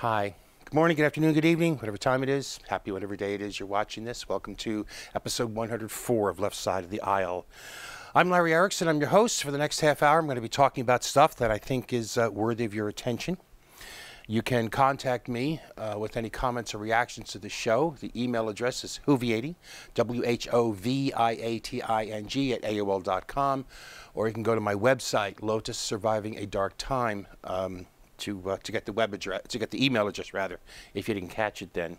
Hi. Good morning, good afternoon, good evening, whatever time it is. Happy whatever day it is you're watching this. Welcome to episode 104 of Left Side of the Aisle. I'm Larry Erickson. I'm your host. For the next half hour, I'm going to be talking about stuff that I think is uh, worthy of your attention. You can contact me uh, with any comments or reactions to the show. The email address is whoviating, W H O V I A T I N G, at AOL.com. Or you can go to my website, Lotus Surviving a Dark Time. Um, to uh, to get the web address to get the email address rather if you didn't catch it then.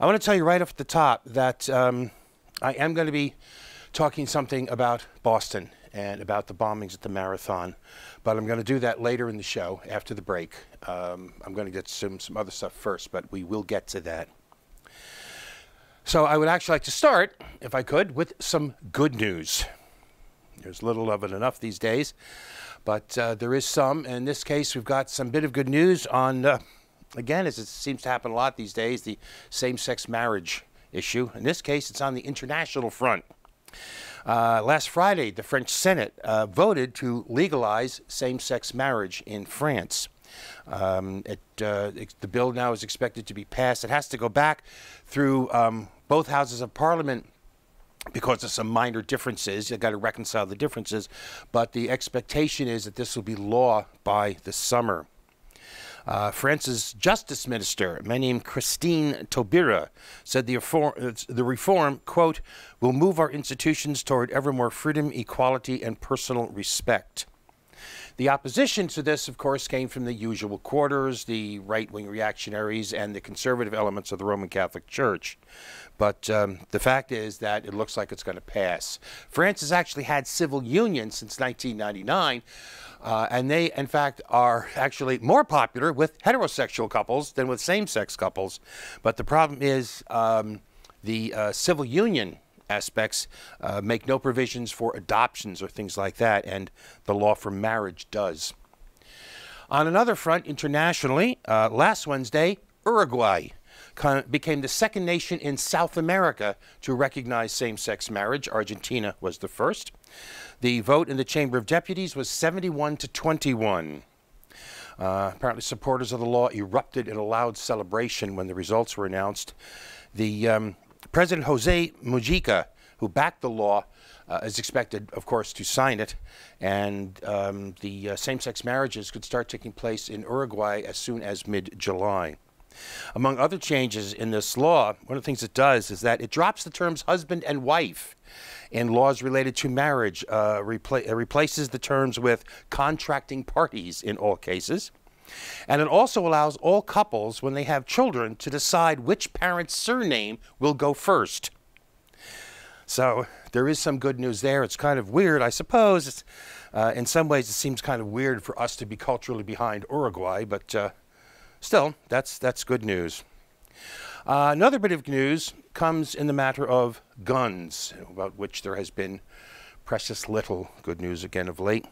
I want to tell you right off the top that um, I am going to be talking something about Boston and about the bombings at the marathon, but I'm going to do that later in the show after the break. Um, I'm going to get some some other stuff first, but we will get to that. So I would actually like to start, if I could, with some good news. There's little of it enough these days. But uh, there is some. In this case, we've got some bit of good news on, uh, again, as it seems to happen a lot these days, the same sex marriage issue. In this case, it's on the international front. Uh, last Friday, the French Senate uh, voted to legalize same sex marriage in France. Um, it, uh, it, the bill now is expected to be passed. It has to go back through um, both houses of parliament because of some minor differences. You've got to reconcile the differences. But the expectation is that this will be law by the summer. Uh, France's Justice Minister, a man named Christine Taubira, said the reform, the reform, quote, will move our institutions toward ever more freedom, equality, and personal respect. The opposition to this, of course, came from the usual quarters, the right wing reactionaries, and the conservative elements of the Roman Catholic Church. But um, the fact is that it looks like it's going to pass. France has actually had civil unions since 1999. Uh, and they, in fact, are actually more popular with heterosexual couples than with same sex couples. But the problem is um, the uh, civil union aspects uh, make no provisions for adoptions or things like that, and the law for marriage does. On another front, internationally, uh, last Wednesday, Uruguay became the second nation in South America to recognize same sex marriage. Argentina was the first. The vote in the Chamber of Deputies was 71 to 21. Uh, apparently, supporters of the law erupted in a loud celebration when the results were announced. The um, President Jose Mujica, who backed the law, uh, is expected, of course, to sign it, and um, the uh, same sex marriages could start taking place in Uruguay as soon as mid July. Among other changes in this law, one of the things it does is that it drops the terms husband and wife in laws related to marriage, uh, repla- replaces the terms with contracting parties in all cases. And it also allows all couples, when they have children, to decide which parent's surname will go first. So there is some good news there. It's kind of weird, I suppose. Uh, in some ways, it seems kind of weird for us to be culturally behind Uruguay, but uh, still, that's, that's good news. Uh, another bit of news comes in the matter of guns, about which there has been precious little good news again of late.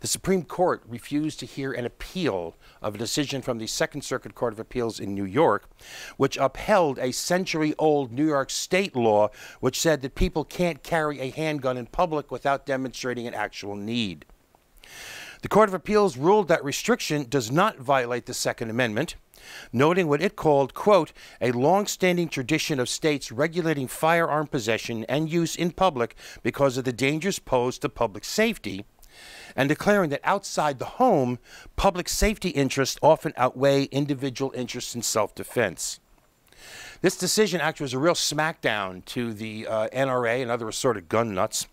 The Supreme Court refused to hear an appeal of a decision from the Second Circuit Court of Appeals in New York, which upheld a century old New York state law which said that people can't carry a handgun in public without demonstrating an actual need. The Court of Appeals ruled that restriction does not violate the Second Amendment noting what it called, quote, a long-standing tradition of states regulating firearm possession and use in public because of the dangers posed to public safety, and declaring that outside the home, public safety interests often outweigh individual interests in self-defense. This decision actually was a real smackdown to the uh, NRA and other assorted gun nuts.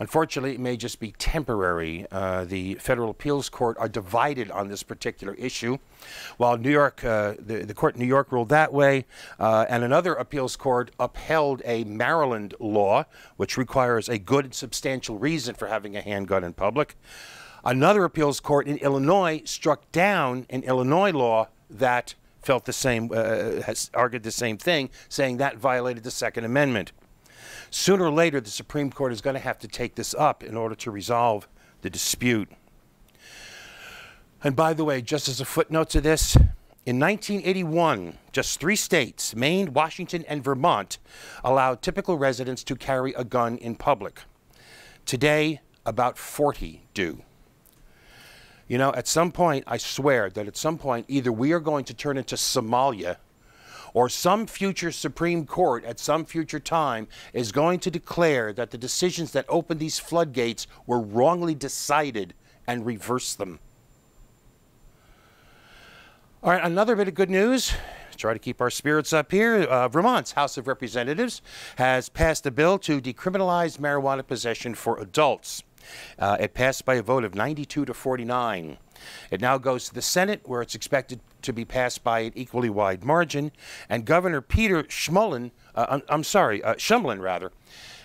Unfortunately, it may just be temporary. Uh, the federal appeals court are divided on this particular issue. While New York, uh, the, the court in New York ruled that way, uh, and another appeals court upheld a Maryland law which requires a good and substantial reason for having a handgun in public. Another appeals court in Illinois struck down an Illinois law that felt the same, uh, has argued the same thing, saying that violated the Second Amendment. Sooner or later, the Supreme Court is going to have to take this up in order to resolve the dispute. And by the way, just as a footnote to this, in 1981, just three states, Maine, Washington, and Vermont, allowed typical residents to carry a gun in public. Today, about 40 do. You know, at some point, I swear that at some point, either we are going to turn into Somalia or some future Supreme Court at some future time is going to declare that the decisions that opened these floodgates were wrongly decided and reverse them. All right, another bit of good news. Try to keep our spirits up here. Uh, Vermont's House of Representatives has passed a bill to decriminalize marijuana possession for adults. Uh, it passed by a vote of 92 to 49. It now goes to the Senate, where it's expected to be passed by an equally wide margin. And Governor Peter Schmullen, uh, I'm, I'm, sorry, uh, Shumlin rather,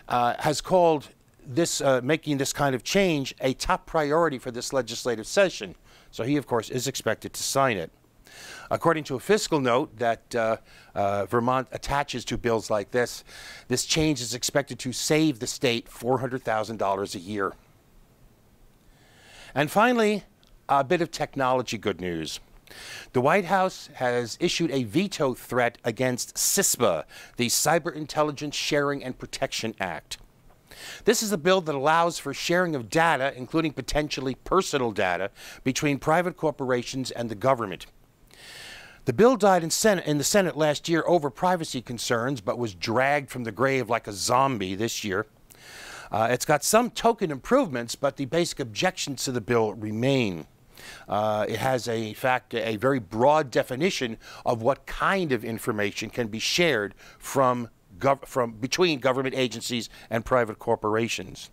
uh, has called this uh, making this kind of change a top priority for this legislative session. So he, of course, is expected to sign it. According to a fiscal note that uh, uh, Vermont attaches to bills like this, this change is expected to save the state $400,000 a year. And finally, a bit of technology good news. The White House has issued a veto threat against CISPA, the Cyber Intelligence Sharing and Protection Act. This is a bill that allows for sharing of data, including potentially personal data, between private corporations and the government. The bill died in, Senate, in the Senate last year over privacy concerns, but was dragged from the grave like a zombie this year. Uh, it's got some token improvements, but the basic objections to the bill remain. Uh, it has, a, in fact, a very broad definition of what kind of information can be shared from, from between government agencies and private corporations.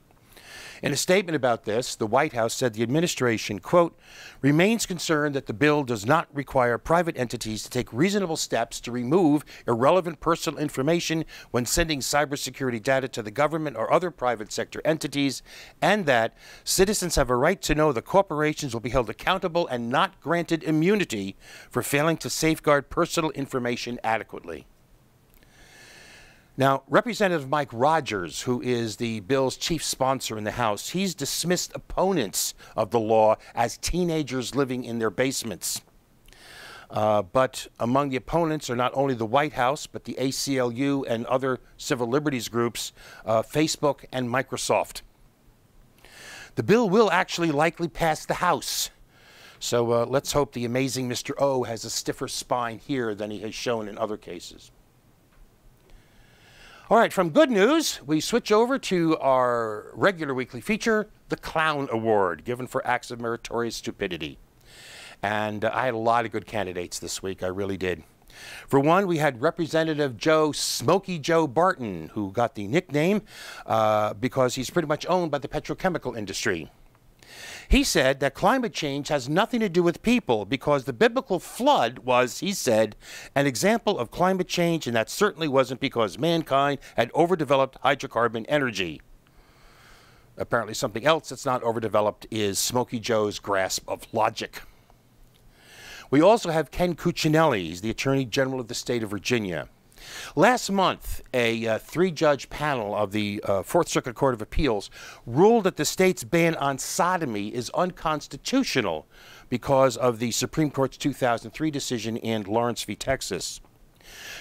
In a statement about this, the White House said the administration, quote, remains concerned that the bill does not require private entities to take reasonable steps to remove irrelevant personal information when sending cybersecurity data to the government or other private sector entities, and that citizens have a right to know the corporations will be held accountable and not granted immunity for failing to safeguard personal information adequately. Now, Representative Mike Rogers, who is the bill's chief sponsor in the House, he's dismissed opponents of the law as teenagers living in their basements. Uh, but among the opponents are not only the White House, but the ACLU and other civil liberties groups, uh, Facebook and Microsoft. The bill will actually likely pass the House. So uh, let's hope the amazing Mr. O has a stiffer spine here than he has shown in other cases. All right, from good news, we switch over to our regular weekly feature, the Clown Award, given for acts of meritorious stupidity. And uh, I had a lot of good candidates this week, I really did. For one, we had Representative Joe Smoky Joe Barton, who got the nickname uh, because he's pretty much owned by the petrochemical industry. He said that climate change has nothing to do with people because the biblical flood was, he said, an example of climate change, and that certainly wasn't because mankind had overdeveloped hydrocarbon energy. Apparently, something else that's not overdeveloped is Smoky Joe's grasp of logic. We also have Ken Cuccinelli, he's the Attorney General of the state of Virginia. Last month, a uh, three judge panel of the uh, Fourth Circuit Court of Appeals ruled that the state's ban on sodomy is unconstitutional because of the Supreme Court's 2003 decision in Lawrence v. Texas.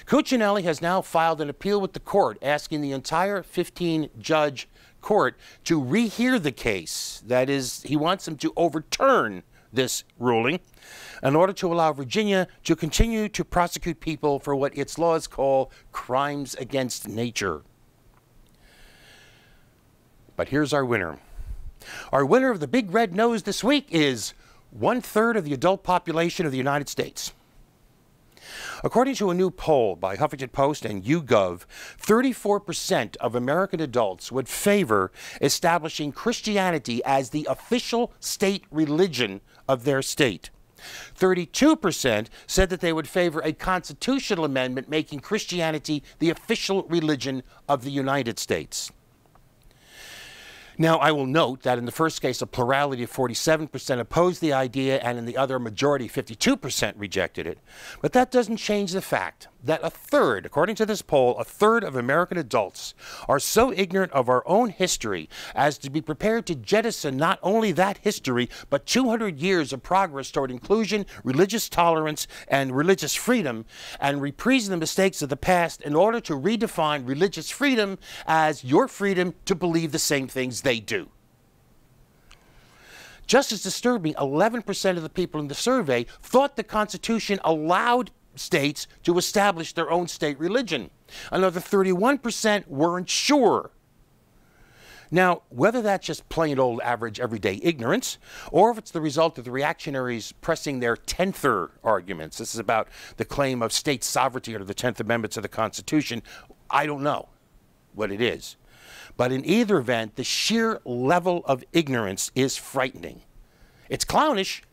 Cuccinelli has now filed an appeal with the court asking the entire 15 judge court to rehear the case. That is, he wants them to overturn this ruling in order to allow Virginia to continue to prosecute people for what its laws call crimes against nature. But here's our winner. Our winner of the Big Red Nose this week is one third of the adult population of the United States. According to a new poll by Huffington Post and YouGov, 34% of American adults would favor establishing Christianity as the official state religion of their state. 32% said that they would favor a constitutional amendment making Christianity the official religion of the United States. Now, I will note that in the first case, a plurality of 47% opposed the idea, and in the other, a majority, 52%, rejected it. But that doesn't change the fact that a third, according to this poll, a third of American adults are so ignorant of our own history as to be prepared to jettison not only that history, but 200 years of progress toward inclusion, religious tolerance, and religious freedom, and reprising the mistakes of the past in order to redefine religious freedom as your freedom to believe the same things they do. Just as disturbing, 11% of the people in the survey thought the Constitution allowed states to establish their own state religion. Another 31% weren't sure. Now, whether that's just plain old average everyday ignorance, or if it's the result of the reactionaries pressing their tenther arguments, this is about the claim of state sovereignty under the 10th Amendment to the Constitution, I don't know what it is. But in either event, the sheer level of ignorance is frightening. It's clownish,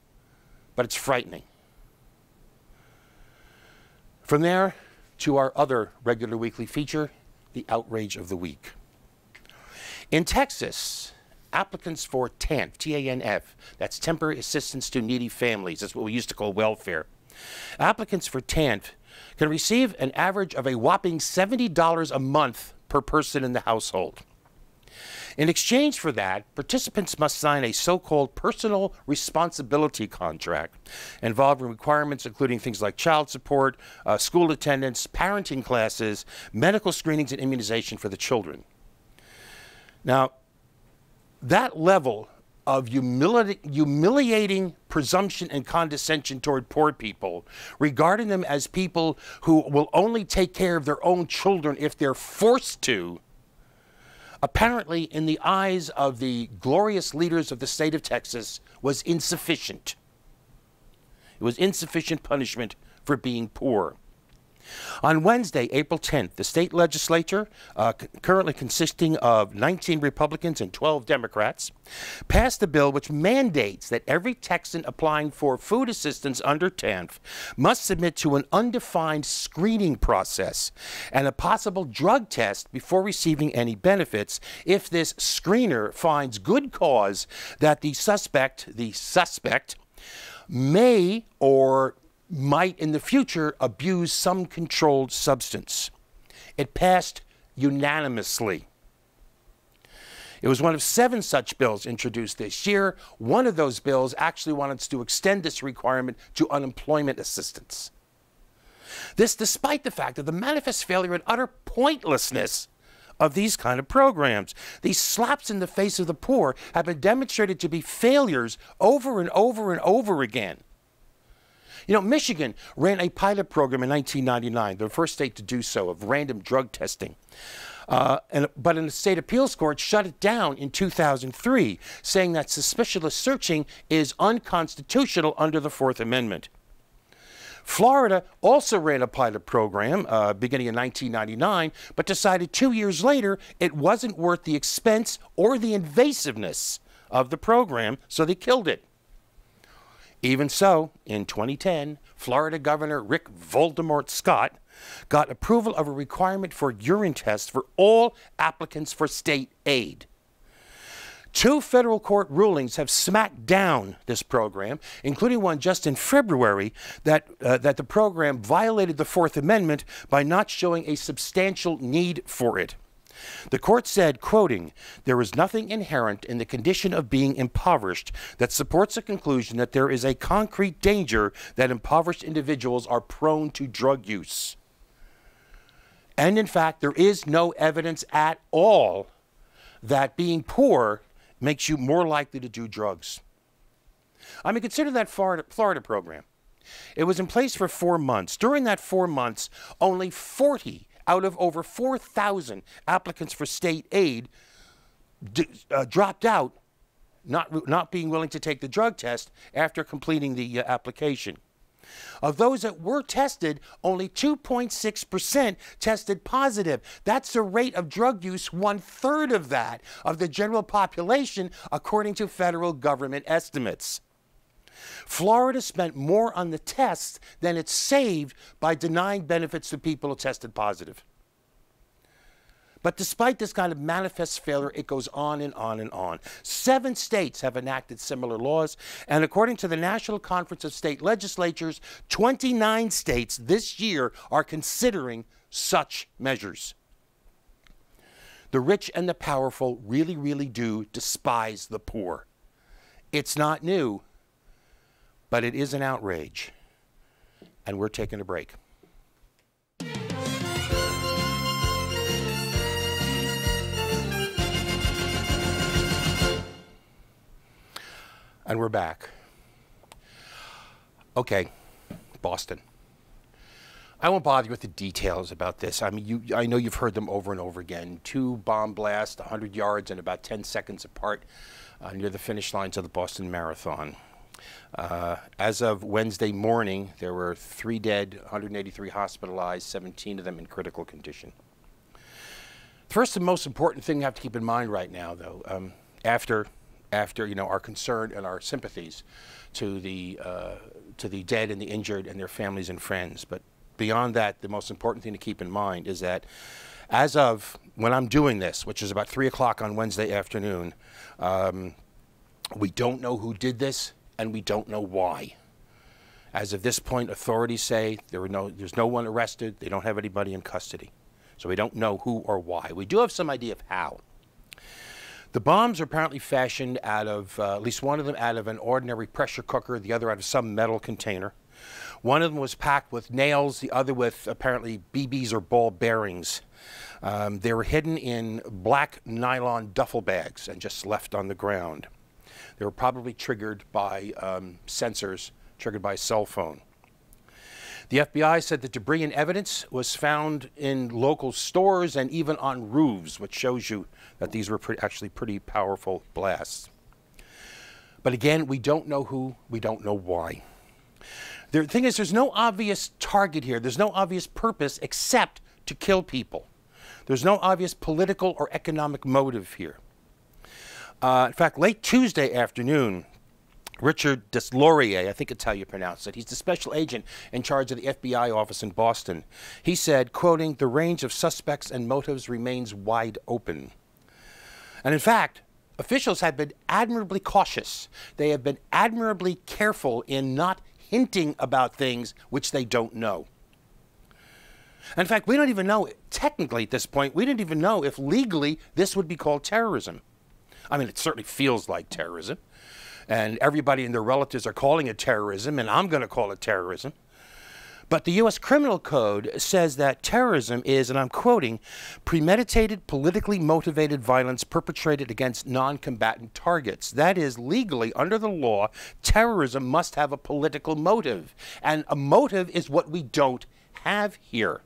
but it's frightening. From there to our other regular weekly feature, the outrage of the week. In Texas, applicants for TANF, T-A-N-F, that's Temporary Assistance to Needy Families, that's what we used to call welfare. Applicants for TANF can receive an average of a whopping $70 a month per person in the household. In exchange for that, participants must sign a so called personal responsibility contract involving requirements including things like child support, uh, school attendance, parenting classes, medical screenings, and immunization for the children. Now, that level of humili- humiliating presumption and condescension toward poor people, regarding them as people who will only take care of their own children if they're forced to, apparently, in the eyes of the glorious leaders of the state of Texas, was insufficient. It was insufficient punishment for being poor. On Wednesday, April 10th, the state legislature, uh, currently consisting of 19 Republicans and 12 Democrats, passed a bill which mandates that every Texan applying for food assistance under TANF must submit to an undefined screening process and a possible drug test before receiving any benefits if this screener finds good cause that the suspect, the suspect, may or might in the future abuse some controlled substance. It passed unanimously. It was one of seven such bills introduced this year. One of those bills actually wanted to extend this requirement to unemployment assistance. This despite the fact of the manifest failure and utter pointlessness of these kind of programs. These slaps in the face of the poor have been demonstrated to be failures over and over and over again. You know, Michigan ran a pilot program in 1999, the first state to do so, of random drug testing. Uh, and, but in the state appeals court shut it down in 2003, saying that suspicionless searching is unconstitutional under the Fourth Amendment. Florida also ran a pilot program uh, beginning in 1999, but decided two years later it wasn't worth the expense or the invasiveness of the program, so they killed it. Even so, in 2010, Florida Governor Rick Voldemort Scott got approval of a requirement for urine tests for all applicants for state aid. Two federal court rulings have smacked down this program, including one just in February that, uh, that the program violated the Fourth Amendment by not showing a substantial need for it. The court said, quoting, there is nothing inherent in the condition of being impoverished that supports a conclusion that there is a concrete danger that impoverished individuals are prone to drug use. And in fact, there is no evidence at all that being poor makes you more likely to do drugs. I mean, consider that Florida, Florida program. It was in place for four months. During that four months, only 40 out of over 4,000 applicants for state aid uh, dropped out, not, not being willing to take the drug test after completing the uh, application. Of those that were tested, only 2.6% tested positive. That's the rate of drug use, one third of that of the general population, according to federal government estimates. Florida spent more on the tests than it saved by denying benefits to people who tested positive. But despite this kind of manifest failure, it goes on and on and on. Seven states have enacted similar laws, and according to the National Conference of State Legislatures, 29 states this year are considering such measures. The rich and the powerful really, really do despise the poor. It's not new, but it is an outrage. And we're taking a break. And we're back. Okay, Boston. I won't bother you with the details about this. I mean, you, I know you've heard them over and over again. Two bomb blasts, 100 yards and about 10 seconds apart uh, near the finish lines of the Boston Marathon. Uh, as of Wednesday morning, there were three dead, 183 hospitalized, 17 of them in critical condition. First and most important thing you have to keep in mind right now, though, um, after after you know our concern and our sympathies to the uh, to the dead and the injured and their families and friends, but beyond that, the most important thing to keep in mind is that as of when I'm doing this, which is about three o'clock on Wednesday afternoon, um, we don't know who did this and we don't know why. As of this point, authorities say there were no, there's no one arrested. They don't have anybody in custody. So we don't know who or why. We do have some idea of how. The bombs are apparently fashioned out of, uh, at least one of them out of an ordinary pressure cooker, the other out of some metal container. One of them was packed with nails, the other with apparently BBs or ball bearings. Um, they were hidden in black nylon duffel bags and just left on the ground. They were probably triggered by um, sensors, triggered by a cell phone. The FBI said the debris and evidence was found in local stores and even on roofs, which shows you that these were pretty, actually pretty powerful blasts. But again, we don't know who, we don't know why. The thing is, there's no obvious target here. There's no obvious purpose except to kill people. There's no obvious political or economic motive here. Uh, in fact, late Tuesday afternoon, Richard Deslauriers, I think it's how you pronounce it, he's the special agent in charge of the FBI office in Boston. He said, quoting, the range of suspects and motives remains wide open. And in fact, officials have been admirably cautious. They have been admirably careful in not hinting about things which they don't know. In fact, we don't even know, technically at this point, we didn't even know if legally this would be called terrorism. I mean, it certainly feels like terrorism. And everybody and their relatives are calling it terrorism, and I'm going to call it terrorism. But the U.S. Criminal Code says that terrorism is, and I'm quoting, premeditated, politically motivated violence perpetrated against non combatant targets. That is, legally, under the law, terrorism must have a political motive. And a motive is what we don't have here.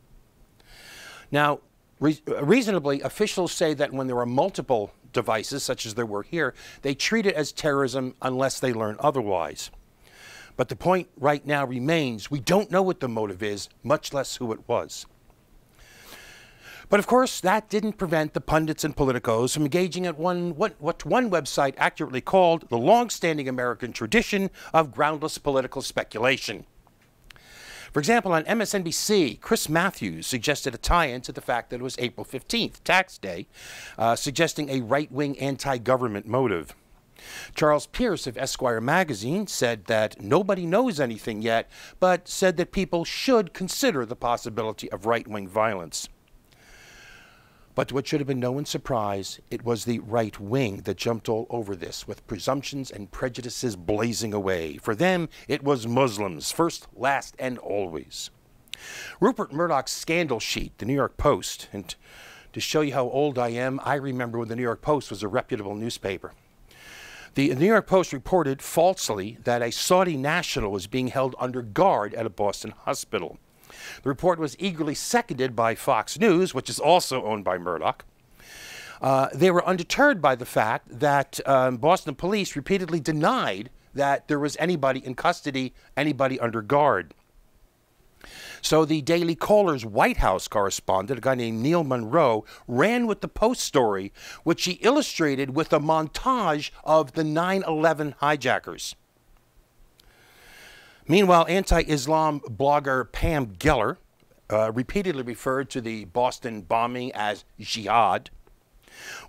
Now, re reasonably, officials say that when there are multiple devices, such as there were here, they treat it as terrorism unless they learn otherwise. But the point right now remains we don't know what the motive is, much less who it was. But of course, that didn't prevent the pundits and politicos from engaging at one, what, what one website accurately called the long-standing American tradition of groundless political speculation. For example, on MSNBC, Chris Matthews suggested a tie-in to the fact that it was April 15th, tax day, uh, suggesting a right-wing anti-government motive. Charles Pierce of Esquire magazine said that nobody knows anything yet, but said that people should consider the possibility of right wing violence. But what should have been no one's surprise, it was the right wing that jumped all over this, with presumptions and prejudices blazing away. For them, it was Muslims, first, last, and always. Rupert Murdoch's scandal sheet, the New York Post, and to show you how old I am, I remember when the New York Post was a reputable newspaper. The New York Post reported falsely that a Saudi national was being held under guard at a Boston hospital. The report was eagerly seconded by Fox News, which is also owned by Murdoch. Uh, they were undeterred by the fact that um, Boston police repeatedly denied that there was anybody in custody, anybody under guard. So the Daily Caller's White House correspondent, a guy named Neil Munro, ran with the Post story, which he illustrated with a montage of the 9 11 hijackers. Meanwhile, anti Islam blogger Pam Geller uh, repeatedly referred to the Boston bombing as jihad.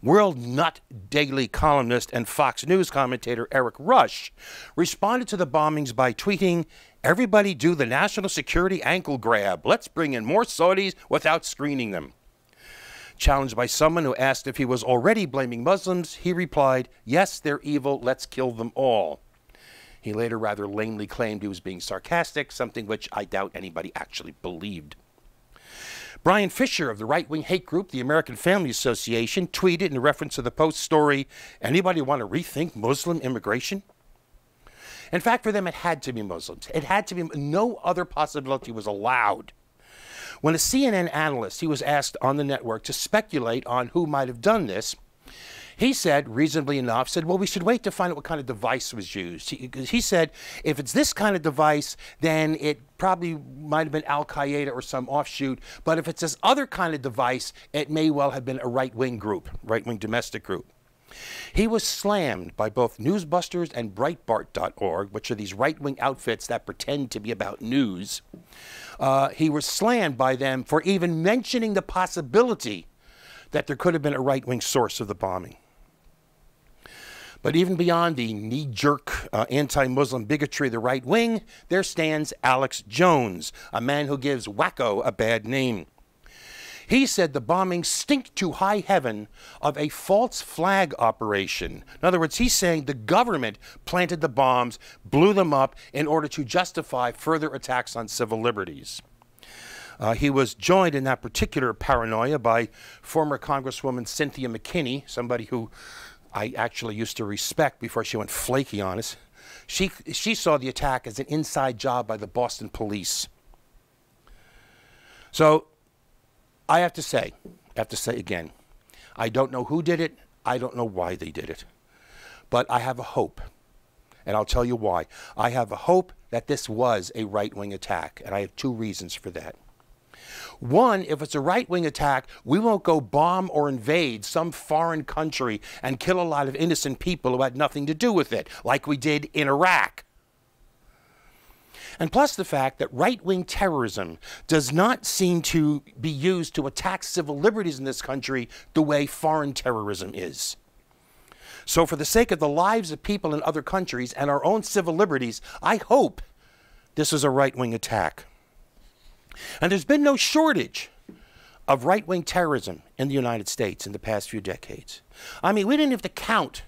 World Nut Daily columnist and Fox News commentator Erik Rush responded to the bombings by tweeting, Everybody do the national security ankle grab. Let's bring in more Saudis without screening them. Challenged by someone who asked if he was already blaming Muslims, he replied, Yes, they're evil. Let's kill them all. He later rather lamely claimed he was being sarcastic, something which I doubt anybody actually believed. Bryan Fischer of the right wing hate group, the American Family Association, tweeted in reference to the Post story Anybody want to rethink Muslim immigration? In fact, for them, it had to be Muslims. It had to be, no other possibility was allowed. When a CNN analyst, he was asked on the network to speculate on who might have done this, he said, reasonably enough, said, well, we should wait to find out what kind of device was used. He, he said, if it's this kind of device, then it probably might have been Al Qaeda or some offshoot. But if it's this other kind of device, it may well have been a right wing group, right wing domestic group. He was slammed by both Newsbusters and Breitbart.org, which are these right wing outfits that pretend to be about news. Uh, he was slammed by them for even mentioning the possibility that there could have been a right wing source of the bombing. But even beyond the knee jerk uh, anti Muslim bigotry of the right wing, there stands Alex Jones, a man who gives wacko a bad name. He said the bombings stink to high heaven of a false flag operation. In other words, he's saying the government planted the bombs, blew them up in order to justify further attacks on civil liberties. Uh, he was joined in that particular paranoia by former Congresswoman Cynthia McKinney, somebody who I actually used to respect before she went flaky on us. She, she saw the attack as an inside job by the Boston police. So I have to say, I have to say again, I don't know who did it. I don't know why they did it. But I have a hope. And I'll tell you why. I have a hope that this was a right wing attack. And I have two reasons for that. One, if it's a right wing attack, we won't go bomb or invade some foreign country and kill a lot of innocent people who had nothing to do with it, like we did in Iraq. And plus the fact that right wing terrorism does not seem to be used to attack civil liberties in this country the way foreign terrorism is. So, for the sake of the lives of people in other countries and our own civil liberties, I hope this is a right wing attack. And there's been no shortage of right wing terrorism in the United States in the past few decades. I mean, we didn't have to count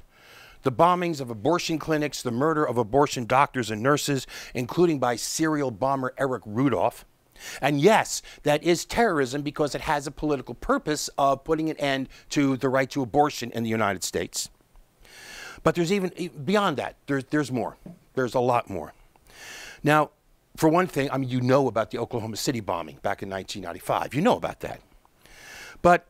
the bombings of abortion clinics, the murder of abortion doctors and nurses, including by serial bomber Eric Rudolph. And yes, that is terrorism because it has a political purpose of putting an end to the right to abortion in the United States. But there's even beyond that, there's, there's more. There's a lot more. Now, for one thing, I mean, you know about the Oklahoma City bombing back in 1995. You know about that. But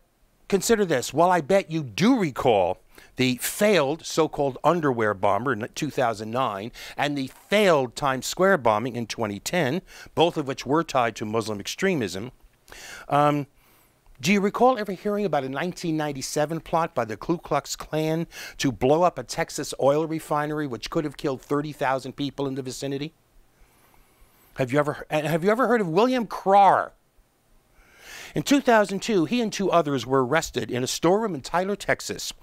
consider this while I bet you do recall the failed so called underwear bomber in 2009 and the failed Times Square bombing in 2010, both of which were tied to Muslim extremism. Um, do you recall ever hearing about a 1997 plot by the Ku Klux Klan to blow up a Texas oil refinery which could have killed 30,000 people in the vicinity? Have you ever have you ever heard of William Krar? In 2002, he and two others were arrested in a storeroom in Tyler, Texas,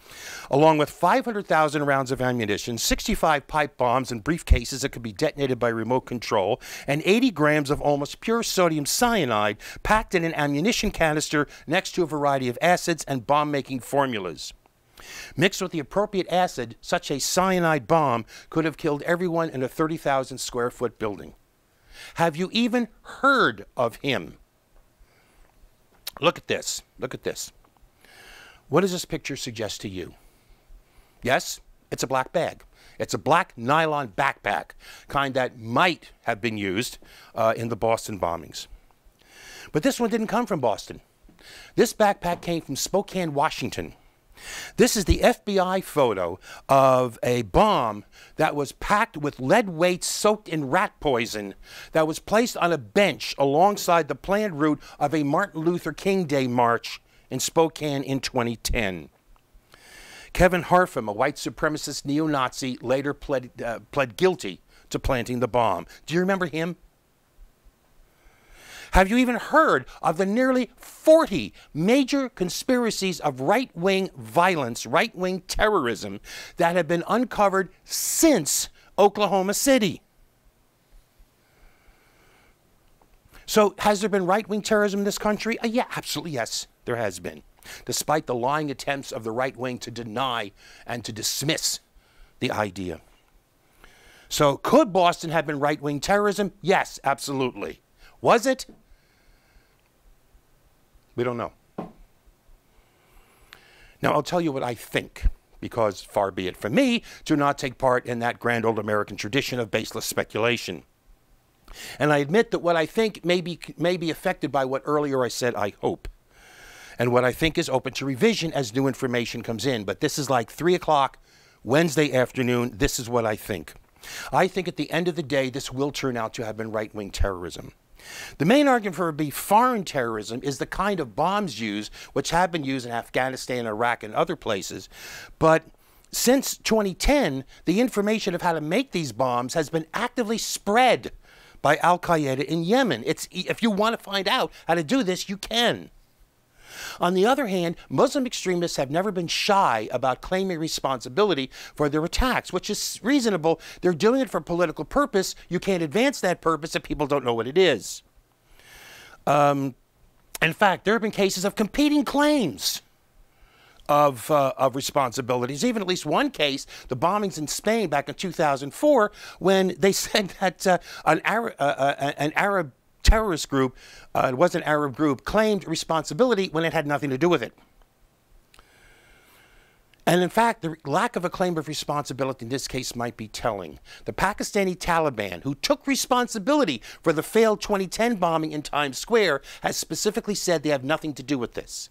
along with 500,000 rounds of ammunition, 65 pipe bombs and briefcases that could be detonated by remote control, and 80 grams of almost pure sodium cyanide packed in an ammunition canister next to a variety of acids and bomb making formulas. Mixed with the appropriate acid, such a cyanide bomb could have killed everyone in a 30,000 square foot building. Have you even heard of him? Look at this. Look at this. What does this picture suggest to you? Yes, it's a black bag. It's a black nylon backpack, kind that might have been used uh, in the Boston bombings. But this one didn't come from Boston. This backpack came from Spokane, Washington. This is the FBI photo of a bomb that was packed with lead weights soaked in rat poison that was placed on a bench alongside the planned route of a Martin Luther King Day march in Spokane in 2010. Kevin Harpham, a white supremacist neo Nazi, later pled, uh, pled guilty to planting the bomb. Do you remember him? Have you even heard of the nearly 40 major conspiracies of right wing violence, right wing terrorism that have been uncovered since Oklahoma City? So, has there been right wing terrorism in this country? Uh, yeah, absolutely, yes, there has been. Despite the lying attempts of the right wing to deny and to dismiss the idea. So, could Boston have been right wing terrorism? Yes, absolutely. Was it? We don't know. Now, I'll tell you what I think, because far be it from me to not take part in that grand old American tradition of baseless speculation. And I admit that what I think may be, may be affected by what earlier I said I hope. And what I think is open to revision as new information comes in. But this is like 3 o'clock Wednesday afternoon. This is what I think. I think at the end of the day, this will turn out to have been right wing terrorism. The main argument for be foreign terrorism is the kind of bombs used, which have been used in Afghanistan, Iraq, and other places. But since 2010, the information of how to make these bombs has been actively spread by Al Qaeda in Yemen. It's, if you want to find out how to do this, you can. On the other hand, Muslim extremists have never been shy about claiming responsibility for their attacks, which is reasonable. They're doing it for political purpose. You can't advance that purpose if people don't know what it is. Um, in fact, there have been cases of competing claims of, uh, of responsibilities. Even at least one case, the bombings in Spain back in 2004, when they said that uh, an, Arab, uh, uh, an Arab terrorist group, uh, it was an Arab group, claimed responsibility when it had nothing to do with it. And in fact, the lack of a claim of responsibility in this case might be telling. The Pakistani Taliban, who took responsibility for the failed 2010 bombing in Times Square, has specifically said they have nothing to do with this.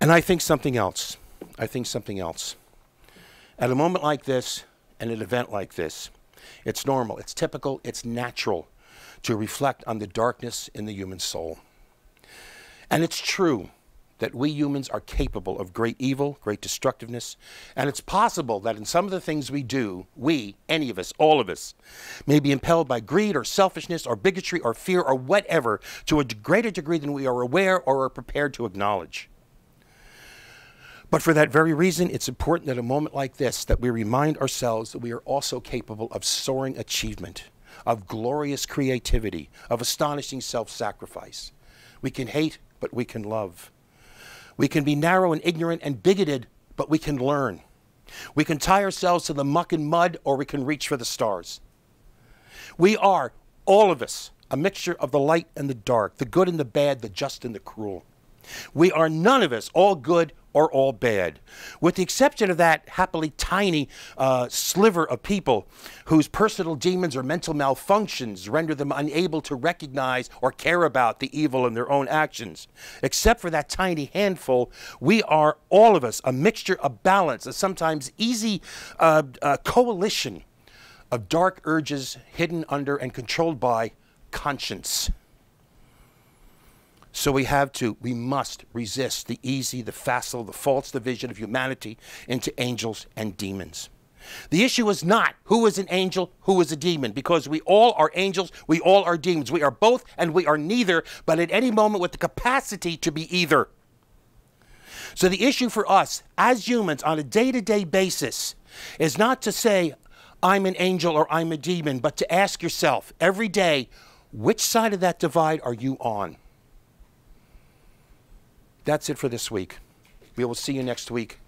And I think something else. I think something else. At a moment like this, and an event like this, it's normal, it's typical, it's natural to reflect on the darkness in the human soul. And it's true that we humans are capable of great evil, great destructiveness, and it's possible that in some of the things we do, we, any of us, all of us, may be impelled by greed or selfishness or bigotry or fear or whatever to a greater degree than we are aware or are prepared to acknowledge. But for that very reason, it's important at a moment like this that we remind ourselves that we are also capable of soaring achievement of glorious creativity, of astonishing self sacrifice. We can hate, but we can love. We can be narrow and ignorant and bigoted, but we can learn. We can tie ourselves to the muck and mud, or we can reach for the stars. We are, all of us, a mixture of the light and the dark, the good and the bad, the just and the cruel. We are none of us all good or all bad, with the exception of that happily tiny uh, sliver of people whose personal demons or mental malfunctions render them unable to recognize or care about the evil in their own actions. Except for that tiny handful, we are all of us a mixture, a balance, a sometimes easy uh, uh, coalition of dark urges hidden under and controlled by conscience. So we have to, we must resist the easy, the facile, the false division of humanity into angels and demons. The issue is not who is an angel, who is a demon, because we all are angels, we all are demons. We are both and we are neither, but at any moment with the capacity to be either. So the issue for us as humans on a day to day basis is not to say, I'm an angel or I'm a demon, but to ask yourself every day, which side of that divide are you on? That's it for this week. We will see you next week,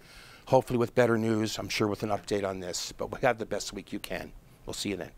hopefully with better news. I'm sure with an update on this, but have the best week you can. We'll see you then.